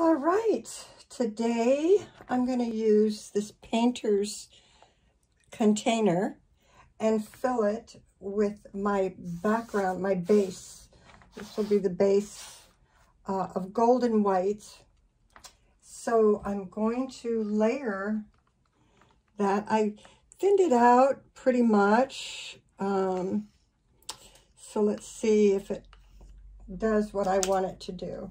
All right, today I'm going to use this painter's container and fill it with my background, my base. This will be the base uh, of golden white. So I'm going to layer that. I thinned it out pretty much. Um, so let's see if it does what I want it to do.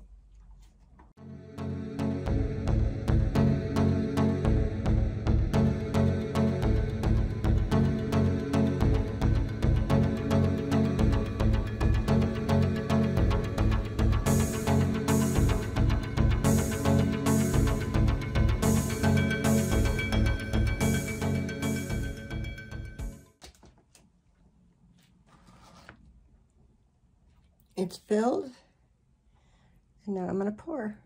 It's filled. And now I'm going to pour.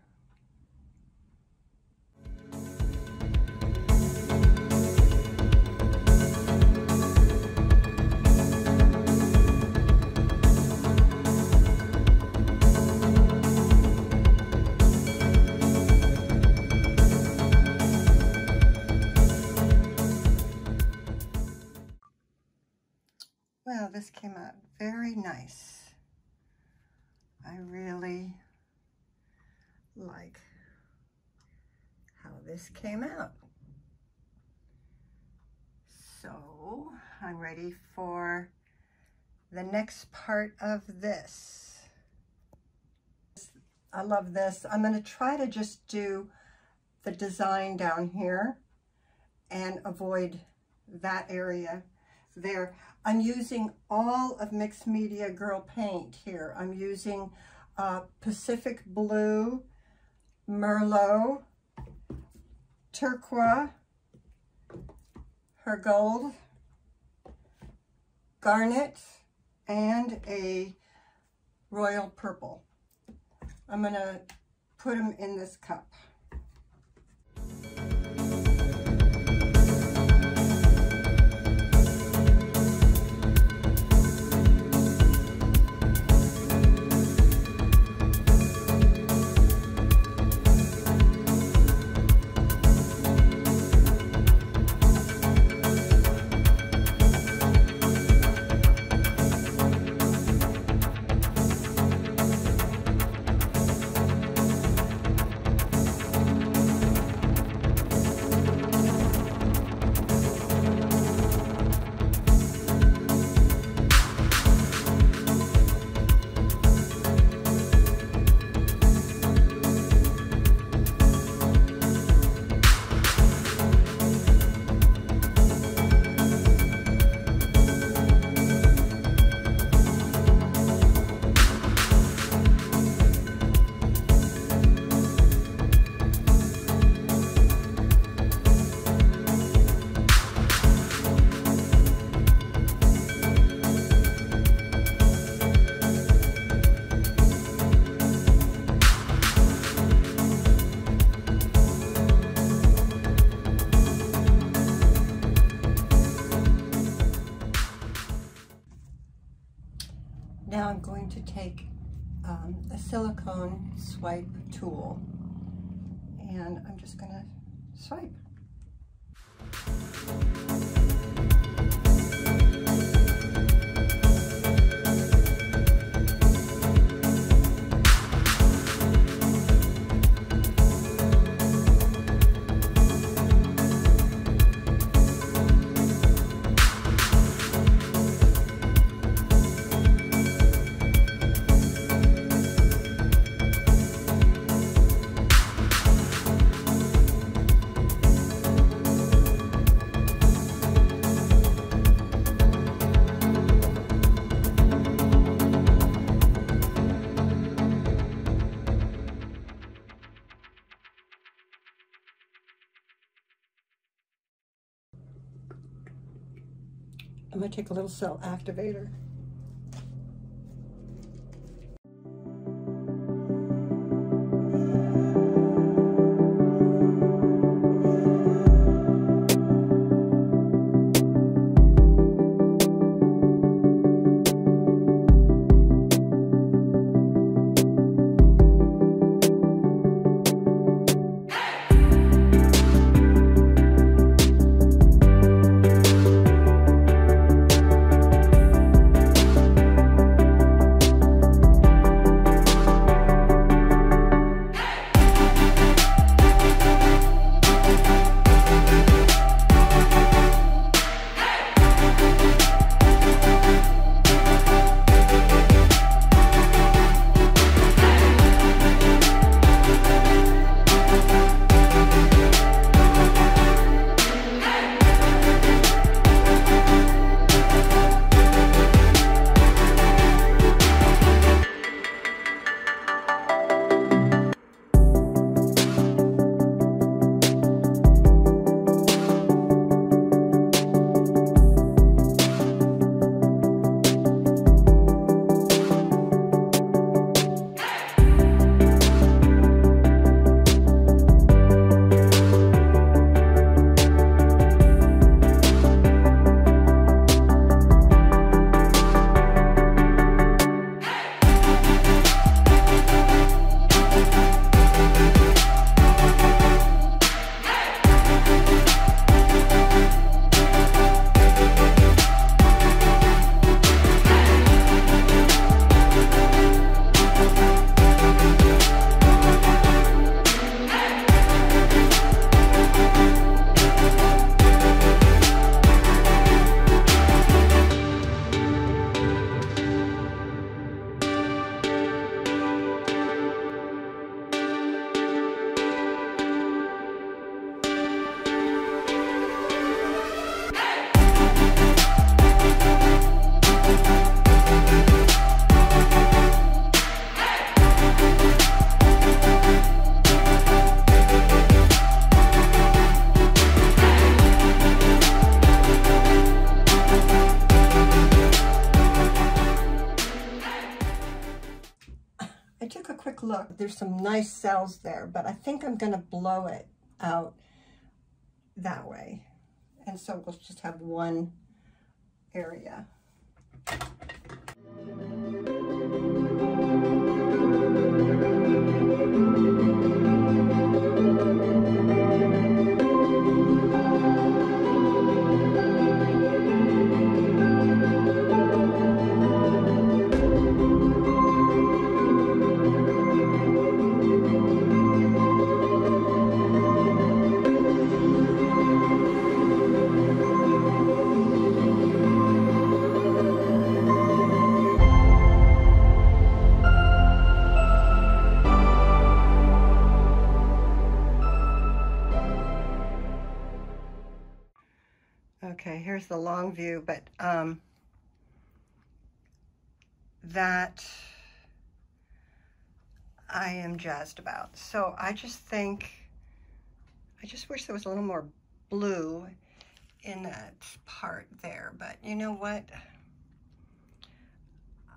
Well, this came out very nice. I really like how this came out. So I'm ready for the next part of this. I love this. I'm going to try to just do the design down here and avoid that area there. I'm using all of Mixed Media Girl Paint here. I'm using uh, Pacific Blue, Merlot, Turquoise, her gold, garnet, and a royal purple. I'm going to put them in this cup. Now I'm going to take um, a silicone swipe tool and I'm just going to swipe. I'm to take a little cell activator. Quick look. There's some nice cells there, but I think I'm gonna blow it out that way. And so we'll just have one area. Okay, here's the long view, but um, that I am jazzed about. So I just think, I just wish there was a little more blue in that part there, but you know what?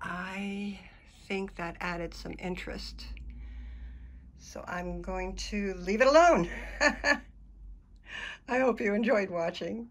I think that added some interest. So I'm going to leave it alone. I hope you enjoyed watching.